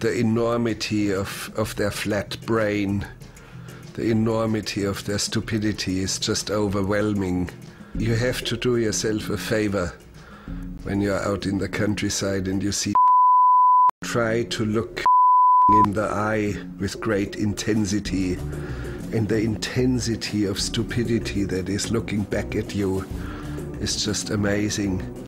the enormity of, of their flat brain, the enormity of their stupidity is just overwhelming. You have to do yourself a favor when you're out in the countryside and you see try to look in the eye with great intensity and the intensity of stupidity that is looking back at you is just amazing.